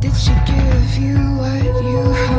Did she give you what you had?